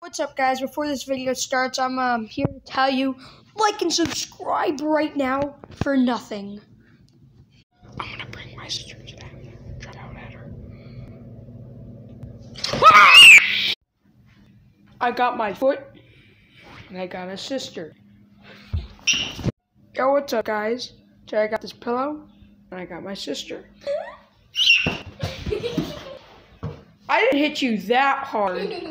What's up, guys? Before this video starts, I'm um, here to tell you like and subscribe right now for nothing. I'm gonna bring my sister to that. Try out at her. Ah! I got my foot, and I got a sister. Yo, what's up, guys? So I got this pillow, and I got my sister. I didn't hit you that hard.